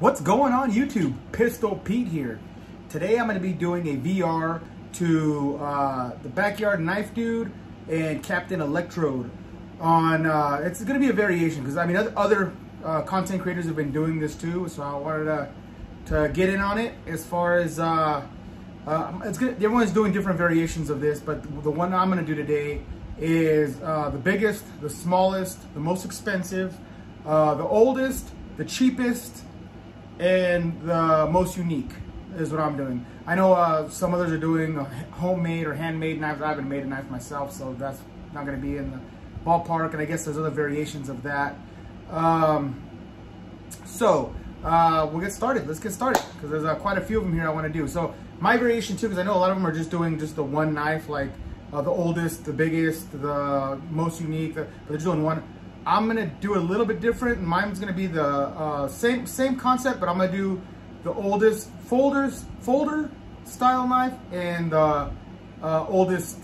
What's going on YouTube? Pistol Pete here. Today I'm going to be doing a VR to uh, the Backyard Knife Dude and Captain Electro. On uh, It's going to be a variation because I mean other uh, content creators have been doing this too, so I wanted to, to get in on it as far as uh, uh, it's good. Everyone's doing different variations of this, but the one I'm going to do today is uh, the biggest, the smallest, the most expensive, the oldest, the cheapest, and the most unique is what I'm doing. I know uh, some others are doing homemade or handmade knives. I haven't made a knife myself, so that's not going to be in the ballpark. And I guess there's other variations of that. Um, so uh, we'll get started. Let's get started because there's uh, quite a few of them here I want to do. So my variation too, because I know a lot of them are just doing just the one knife, like uh, the oldest, the biggest, the most unique. but they're just doing one. I'm gonna do a little bit different. Mine's gonna be the uh, same same concept, but I'm gonna do the oldest folders folder style knife and the uh, oldest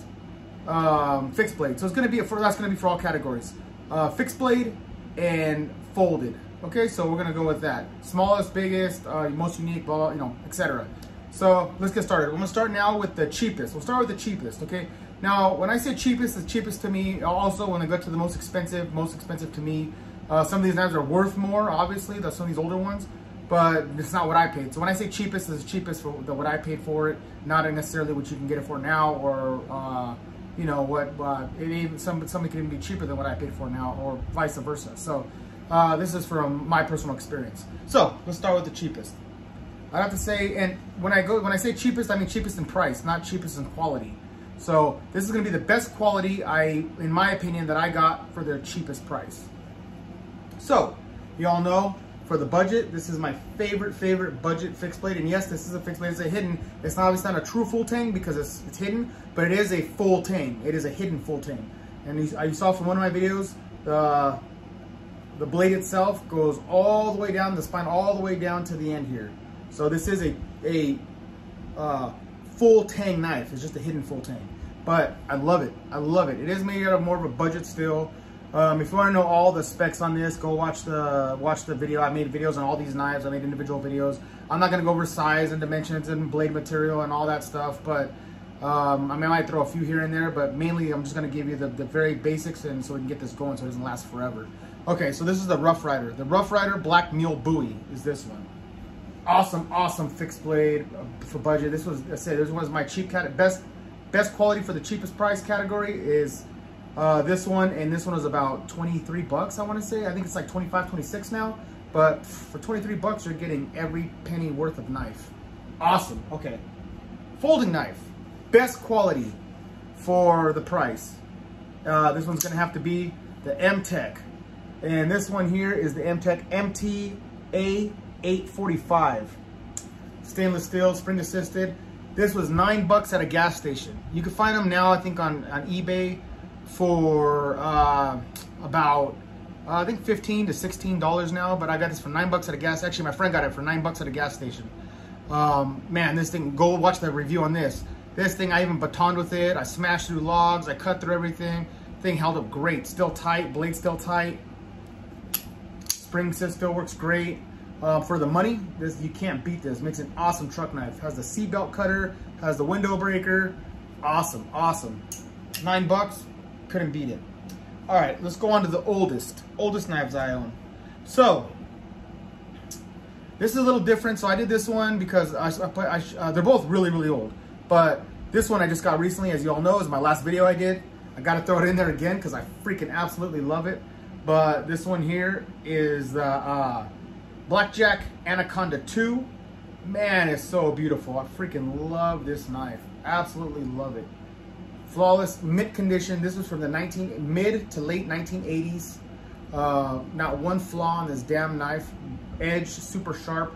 um, fixed blade. So it's gonna be for that's gonna be for all categories, uh, fixed blade and folded. Okay, so we're gonna go with that. Smallest, biggest, uh, most unique, blah, you know, etc. So let's get started. We're gonna start now with the cheapest. We'll start with the cheapest. Okay. Now, when I say cheapest, the cheapest to me, also when I go to the most expensive, most expensive to me, uh, some of these knives are worth more, obviously, than some of these older ones, but it's not what I paid. So when I say cheapest, it's the cheapest for the, what I paid for it, not necessarily what you can get it for now, or uh, you know what, uh, it even some something can even be cheaper than what I paid for now, or vice versa. So uh, this is from my personal experience. So let's start with the cheapest. I have to say, and when I go when I say cheapest, I mean cheapest in price, not cheapest in quality. So this is gonna be the best quality I, in my opinion, that I got for the cheapest price. So, you all know, for the budget, this is my favorite, favorite budget fixed blade. And yes, this is a fixed blade, it's a hidden. It's not, it's not a true full tang because it's, it's hidden, but it is a full tang. It is a hidden full tang. And you, you saw from one of my videos, the, the blade itself goes all the way down the spine, all the way down to the end here. So this is a, a uh, full tang knife. It's just a hidden full tang. But I love it. I love it. It is made out of more of a budget steel. Um, if you want to know all the specs on this, go watch the watch the video. I made videos on all these knives. I made individual videos. I'm not going to go over size and dimensions and blade material and all that stuff, but um, I mean, I might throw a few here and there, but mainly I'm just going to give you the, the very basics and so we can get this going so it doesn't last forever. Okay, so this is the Rough Rider. The Rough Rider Black Mule Bowie is this one awesome, awesome fixed blade uh, for budget. This was, I said, this was my cheap cat best, best quality for the cheapest price category is uh, this one, and this one was about 23 bucks, I want to say. I think it's like 25, 26 now, but for 23 bucks, you're getting every penny worth of knife. Awesome, okay. Folding knife, best quality for the price. Uh, this one's gonna have to be the M-Tech. And this one here is the M-Tech MTA 845 stainless steel spring assisted. This was nine bucks at a gas station. You can find them now i think on, on ebay for uh, about uh, i think 15 to 16 dollars now but i got this for nine bucks at a gas actually my friend got it for nine bucks at a gas station. Um, man this thing go watch the review on this. This thing i even batoned with it. I smashed through logs. I cut through everything. Thing held up great. Still tight. Blade still tight. Spring still works great uh, for the money, this you can't beat this. Makes an awesome truck knife. Has the seatbelt cutter, has the window breaker. Awesome, awesome. Nine bucks, couldn't beat it. All right, let's go on to the oldest, oldest knives I own. So, this is a little different. So I did this one because I, I, I uh, they're both really, really old. But this one I just got recently, as you all know, is my last video I did. I got to throw it in there again because I freaking absolutely love it. But this one here is the uh, Blackjack Anaconda 2. Man, it's so beautiful. I freaking love this knife. Absolutely love it. Flawless, mint condition. This was from the 19 mid to late 1980s. Uh, not one flaw on this damn knife. Edge, super sharp.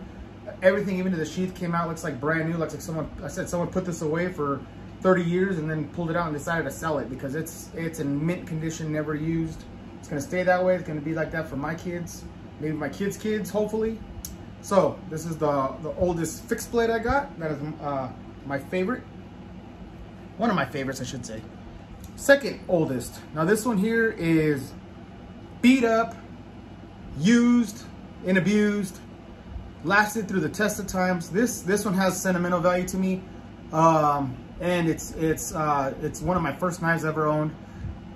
Everything, even to the sheath, came out looks like brand new. Looks like someone, I said someone put this away for 30 years and then pulled it out and decided to sell it because it's it's in mint condition, never used. It's gonna stay that way. It's gonna be like that for my kids maybe my kids' kids, hopefully. So this is the, the oldest fixed blade I got. That is uh, my favorite. One of my favorites, I should say. Second oldest. Now this one here is beat up, used, and abused. lasted through the test of times. This this one has sentimental value to me, um, and it's it's uh, it's one of my first knives ever owned.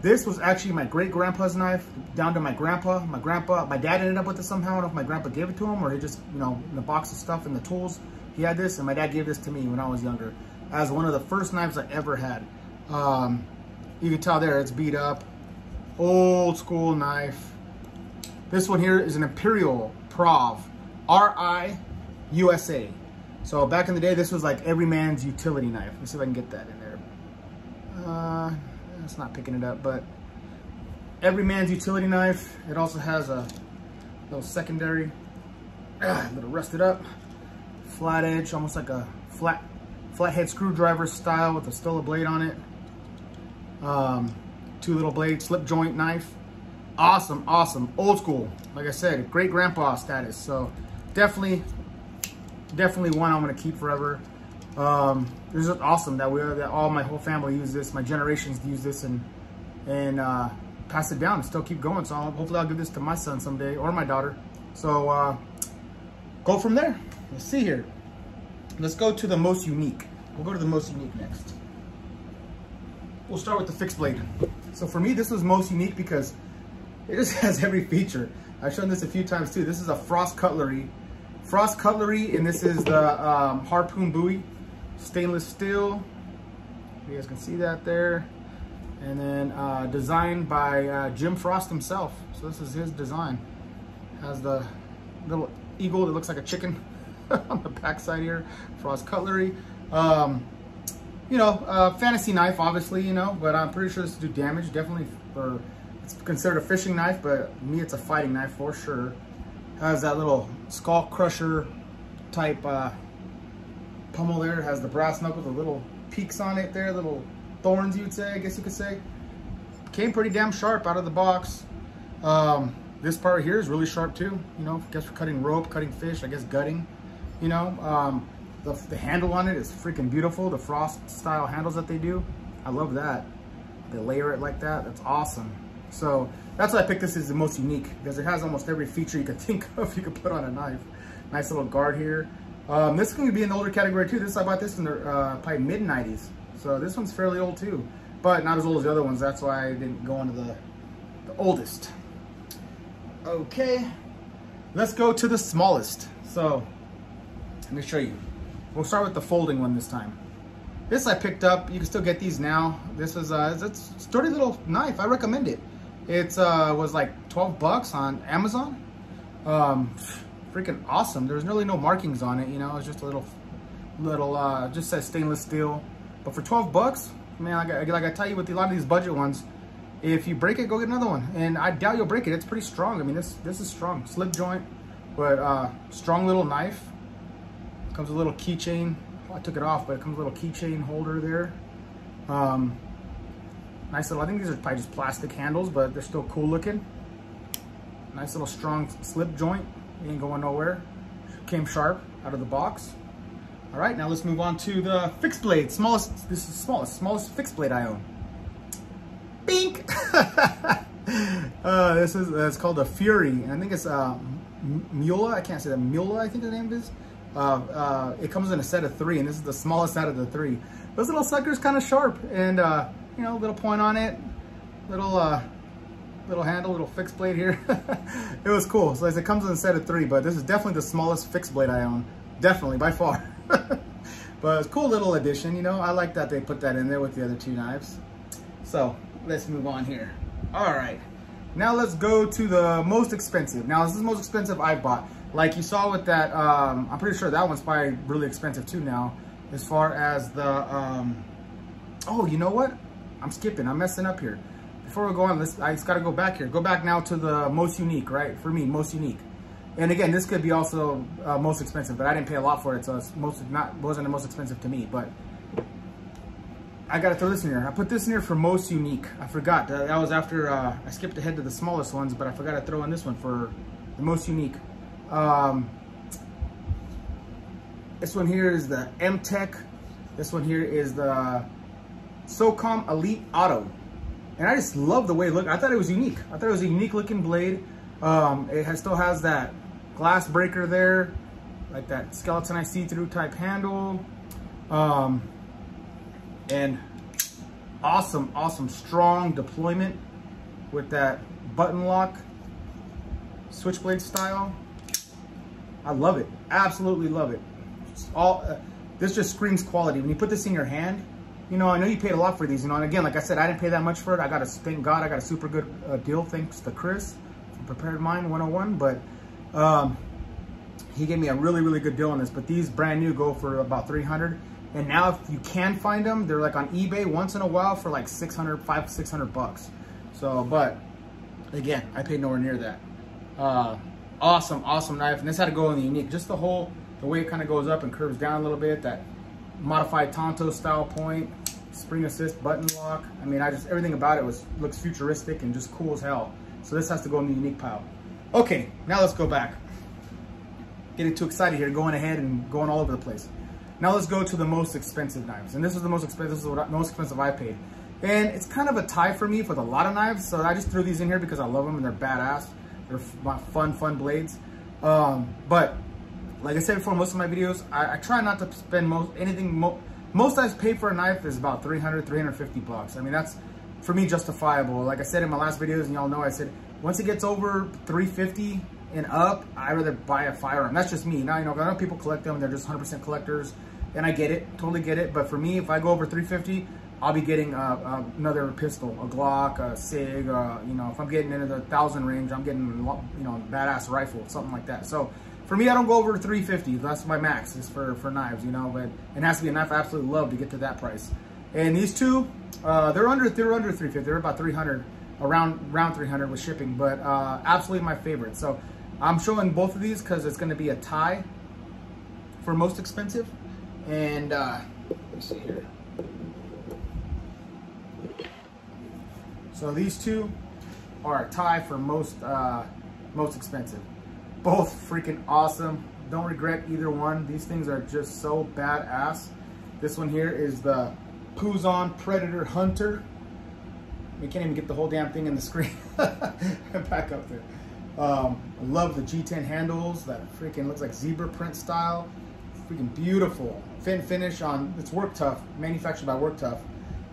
This was actually my great grandpa's knife, down to my grandpa. My grandpa, my dad ended up with it somehow. I don't know if my grandpa gave it to him or he just, you know, in the box of stuff and the tools. He had this, and my dad gave this to me when I was younger as one of the first knives I ever had. Um, you can tell there it's beat up, old school knife. This one here is an Imperial Prov RI USA. So back in the day, this was like every man's utility knife. Let's see if I can get that in there. Uh, it's not picking it up, but every man's utility knife. It also has a little secondary, a little rusted up, flat edge, almost like a flat flathead screwdriver style with a still a blade on it. Um, two little blades, slip joint knife. Awesome, awesome, old school. Like I said, great grandpa status. So definitely, definitely one I'm gonna keep forever. Um, is awesome that we that all my whole family use this, my generations use this and and uh, pass it down and still keep going. So I'll, hopefully I'll give this to my son someday or my daughter. So uh, go from there. Let's see here. Let's go to the most unique. We'll go to the most unique next. We'll start with the fixed blade. So for me, this was most unique because it just has every feature. I've shown this a few times too. This is a Frost Cutlery. Frost Cutlery, and this is the um, harpoon Bowie, stainless steel. You guys can see that there. And then uh, designed by uh, Jim Frost himself. So this is his design. Has the little eagle that looks like a chicken on the backside here. Frost Cutlery. Um, you know, uh, fantasy knife, obviously, you know, but I'm pretty sure this will do damage. Definitely for, it's considered a fishing knife, but me, it's a fighting knife for sure. Has that little skull crusher type pummel there. Has the brass knuckles, the little peaks on it there, little thorns, you'd say, I guess you could say. Came pretty damn sharp out of the box. Um, this part here is really sharp too, you know, I guess for cutting rope, cutting fish, I guess gutting, you know. Um, the, the handle on it is freaking beautiful. The frost style handles that they do. I love that. They layer it like that. That's awesome. So that's why I picked this as the most unique because it has almost every feature you could think of you could put on a knife. Nice little guard here. Um, this to be in the older category too. This I bought this in the uh, probably mid 90s. So this one's fairly old too, but not as old as the other ones. That's why I didn't go into the, the oldest. Okay, let's go to the smallest. So let me show you. We'll start with the folding one this time. This I picked up. You can still get these now. This is a it's a sturdy little knife. I recommend it. It uh, was like 12 bucks on Amazon. Um, freaking awesome. There's really no markings on it. You know, it's just a little, little, uh, just says stainless steel. But for 12 bucks, man, like I, like I tell you with a lot of these budget ones, if you break it, go get another one. And I doubt you'll break it. It's pretty strong. I mean, this this is strong. Slip joint, but uh, strong little knife. Comes a little keychain. Oh, I took it off, but it comes a little keychain holder there. Um, nice little, I think these are probably just plastic handles, but they're still cool looking. Nice little strong slip joint. Ain't going nowhere. Came sharp out of the box. All right, now let's move on to the fixed blade. Smallest, this is smallest, smallest fixed blade I own. Bink! uh, this is, uh, it's called a Fury, and I think it's uh, Mula, I can't say that, Mula I think the name is. Uh, uh, it comes in a set of three, and this is the smallest out of the three. This little sucker's kind of sharp, and uh, you know, little point on it, little uh, little handle, little fixed blade here. it was cool. So it comes in a set of three, but this is definitely the smallest fixed blade I own. Definitely, by far. but it's cool little addition, you know. I like that they put that in there with the other two knives. So let's move on here. All right. Now let's go to the most expensive. Now this is the most expensive I've bought. Like you saw with that, um, I'm pretty sure that one's probably really expensive too now. As far as the, um, oh, you know what? I'm skipping, I'm messing up here. Before we go on, let's, I just gotta go back here. Go back now to the most unique, right? For me, most unique. And again, this could be also uh, most expensive, but I didn't pay a lot for it, so it's most not wasn't the most expensive to me. But I gotta throw this in here. I put this in here for most unique. I forgot that, was after uh, I skipped ahead to the smallest ones, but I forgot to throw in this one for the most unique. Um, this one here is the M-Tech. This one here is the SOCOM Elite Auto. And I just love the way it looked. I thought it was unique. I thought it was a unique looking blade. Um, it has, still has that glass breaker there. like that skeletonized see-through type handle. Um, and awesome, awesome, strong deployment with that button lock switchblade style. I love it. Absolutely love it. all uh, This just screams quality. When you put this in your hand, you know, I know you paid a lot for these, you know, and again, like I said, I didn't pay that much for it. I got a, thank God, I got a super good uh, deal thanks to Chris from Prepared Mind 101, but um, he gave me a really, really good deal on this, but these brand new go for about 300 and now if you can find them, they're like on eBay once in a while for like 600, 500, 600 bucks. So, but again, I paid nowhere near that. Uh, awesome, awesome knife. And this had to go in the unique. Just the whole, the way it kind of goes up and curves down a little bit, that modified Tonto style point, spring assist button lock. I mean, I just, everything about it was, looks futuristic and just cool as hell. So this has to go in the unique pile. Okay, now let's go back. Getting too excited here, going ahead and going all over the place. Now let's go to the most expensive knives. And this is the most expensive, this is the most expensive I paid. And it's kind of a tie for me with a lot of knives. So I just threw these in here because I love them and they're badass. They're fun, fun blades. Um, but like I said before, most of my videos, I, I try not to spend most anything. Mo most I've paid for a knife is about 300, 350 bucks. I mean, that's for me justifiable. Like I said in my last videos, and y'all know, I said once it gets over 350 and up, I'd rather buy a firearm. That's just me. Now, you know, I know people collect them, they're just 100% collectors, and I get it, totally get it. But for me, if I go over 350, I'll be getting uh, uh, another pistol, a Glock, a SIG, uh, you know, if I'm getting into the thousand range, I'm getting, you know, badass rifle, something like that. So for me, I don't go over 350. That's my max is for, for knives, you know, but it has to be a knife I absolutely love to get to that price. And these two, uh, they're under, they're under 350. They're about 300, around, around 300 with shipping, but uh, absolutely my favorite. So I'm showing both of these because it's going to be a tie for most expensive. And uh, let me see here. So these two are a tie for most uh, most expensive. Both freaking awesome. Don't regret either one. These things are just so badass. This one here is the Puzon Predator Hunter. We can't even get the whole damn thing in the screen. Back up there. Um, love the G10 handles. That freaking looks like zebra print style. Freaking beautiful. Fin finish on, it's Work Tuff, manufactured by Work Tuff.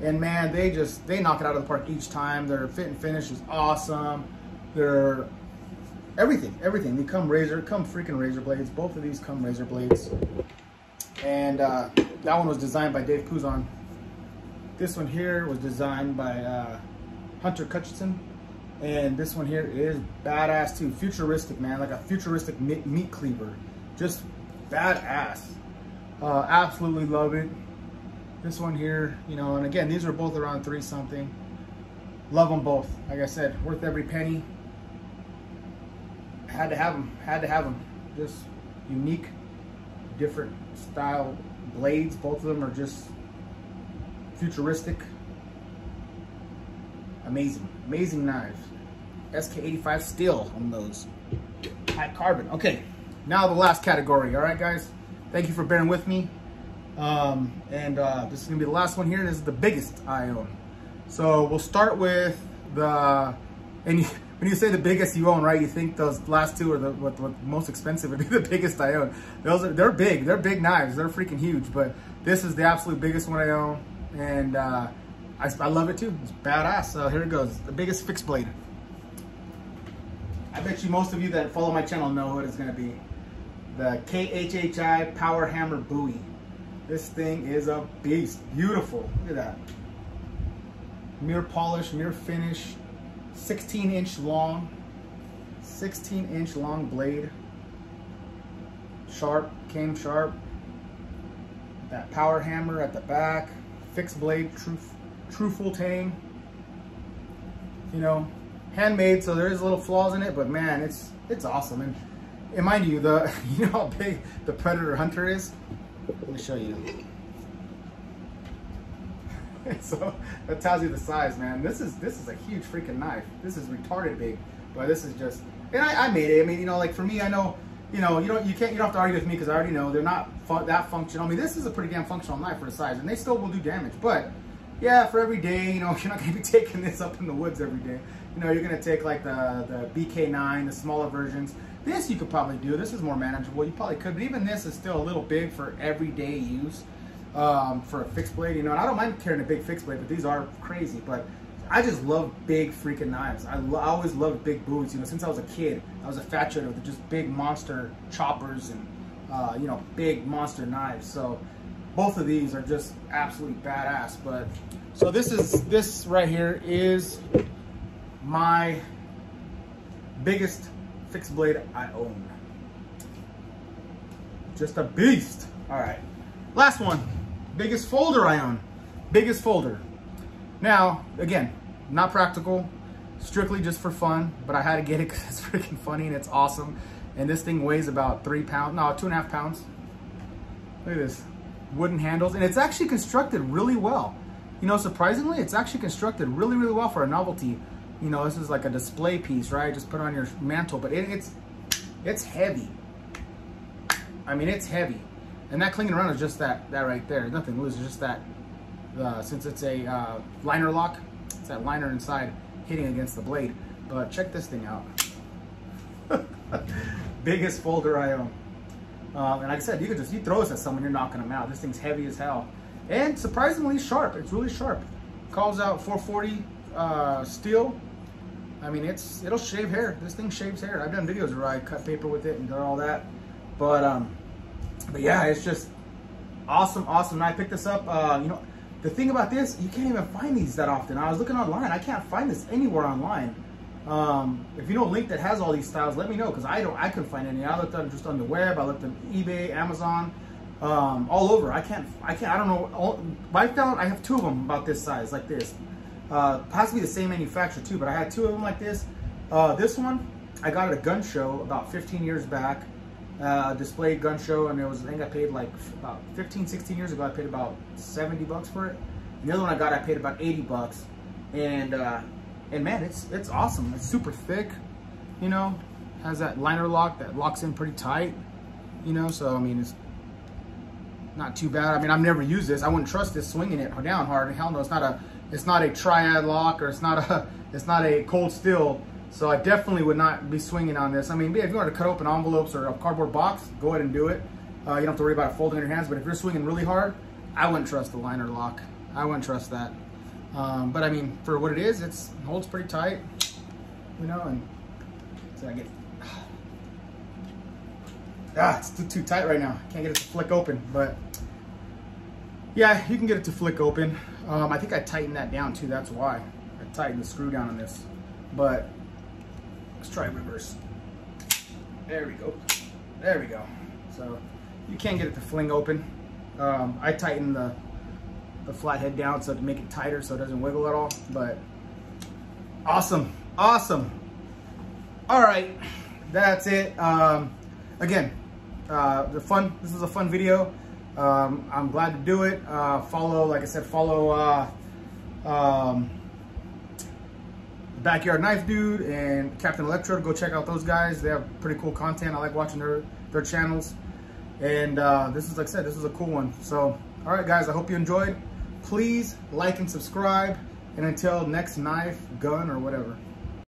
And man, they just, they knock it out of the park each time. Their fit and finish is awesome. They're everything, everything. They come razor, come freaking razor blades. Both of these come razor blades. And uh, that one was designed by Dave Puzon. This one here was designed by uh, Hunter Cutchinson. And this one here is badass too. Futuristic, man. Like a futuristic meat cleaver. Just badass. Uh, absolutely love it. This one here, you know, and again, these are both around three something. Love them both. Like I said, worth every penny. Had to have them. Had to have them. Just unique, different style blades. Both of them are just futuristic. Amazing. Amazing knives. SK85 steel on those. High carbon. Okay, now the last category. All right, guys. Thank you for bearing with me. Um, and uh, this is gonna be the last one here. This is the biggest I own. So we'll start with the, and you, when you say the biggest you own, right, you think those last two are the what, what most expensive would be the biggest I own. Those are, they're big, they're big knives, they're freaking huge, but this is the absolute biggest one I own. And uh, I, I love it too, it's badass. So here it goes, the biggest fixed blade. I bet you most of you that follow my channel know what it's gonna be. The KHHI Power Hammer Bowie. This thing is a beast. Beautiful. Look at that. Mirror polish, mirror finish. 16 inch long. 16 inch long blade. Sharp, came sharp. That power hammer at the back. Fixed blade, true, true full tang. You know, handmade, so there is little flaws in it, but man, it's it's awesome. And, and mind you, the you know how big the Predator Hunter is? Let me show you. so that tells you the size, man. This is this is a huge freaking knife. This is retarded big, but this is just. And I, I made it. I mean, you know, like for me, I know, you know, you don't you can't you don't have to argue with me because I already know they're not that functional. I mean, this is a pretty damn functional knife for the size, and they still will do damage. But yeah, for every day, you know, you're not gonna be taking this up in the woods every day. You know, you're gonna take like the the BK9, the smaller versions. This you could probably do. This is more manageable. You probably could, but even this is still a little big for everyday use um, for a fixed blade. You know, and I don't mind carrying a big fixed blade, but these are crazy. But I just love big freaking knives. I, lo I always loved big boots. You know, since I was a kid, I was a infatuated with just big monster choppers and uh, you know big monster knives. So both of these are just absolutely badass. But so this is this right here is my biggest fixed blade I own. Just a beast. All right, last one. Biggest folder I own. Biggest folder. Now, again, not practical, strictly just for fun, but I had to get it because it's freaking funny and it's awesome. And this thing weighs about three pounds, no, two and a half pounds. Look at this, wooden handles. And it's actually constructed really well. You know, surprisingly, it's actually constructed really, really well for a novelty. You know, this is like a display piece, right? Just put on your mantle, but it, it's, it's heavy. I mean, it's heavy. And that clinging around is just that, that right there. Nothing loose, it's just that, uh, since it's a uh, liner lock, it's that liner inside hitting against the blade. But check this thing out. Biggest folder I own. Um, and like I said, you could just, you throw this at someone, you're knocking them out. This thing's heavy as hell. And surprisingly sharp, it's really sharp. Calls out 440 uh, steel. I mean, it's it'll shave hair. This thing shaves hair. I've done videos where I cut paper with it and done all that. But um, but yeah, it's just awesome, awesome. And I picked this up. Uh, you know, the thing about this, you can't even find these that often. I was looking online. I can't find this anywhere online. Um, if you know a link that has all these styles, let me know because I don't. I couldn't find any. I looked up just on the web. I looked on eBay, Amazon, um, all over. I can't. I can't. I don't know. All, I found I have two of them about this size, like this. Uh, possibly the same manufacturer too, but I had two of them like this. Uh, this one I got at a gun show about 15 years back uh, display gun show, and it was I think I paid like about 15, 16 years ago. I paid about 70 bucks for it. And the other one I got, I paid about 80 bucks, and uh, and man, it's it's awesome. It's super thick, you know, has that liner lock that locks in pretty tight, you know. So I mean, it's not too bad. I mean, I've never used this. I wouldn't trust this swinging it down hard. Hell no, it's not a it's not a triad lock or it's not a it's not a cold steel so I definitely would not be swinging on this. I mean, if you want to cut open envelopes or a cardboard box, go ahead and do it. Uh, you don't have to worry about it folding in your hands, but if you're swinging really hard, I wouldn't trust the liner lock. I wouldn't trust that. Um, but I mean, for what it is, it holds pretty tight, you know, and so I get, ah, it's too, too tight right now. Can't get it to flick open, but yeah, you can get it to flick open. Um, I think I tightened that down too, that's why. I tightened the screw down on this, but try reverse. There we go. There we go. So you can't get it to fling open. Um, I tighten the the flathead down so to make it tighter so it doesn't wiggle at all. But awesome, awesome. All right, that's it. Um, again, uh, the fun. This is a fun video. Um, I'm glad to do it. Uh, follow, like I said, follow. Uh, um, Backyard Knife Dude and Captain Electro. Go check out those guys. They have pretty cool content. I like watching their, their channels. And uh, this is, like I said, this is a cool one. So, all right, guys, I hope you enjoyed. Please like and subscribe. And until next knife, gun, or whatever.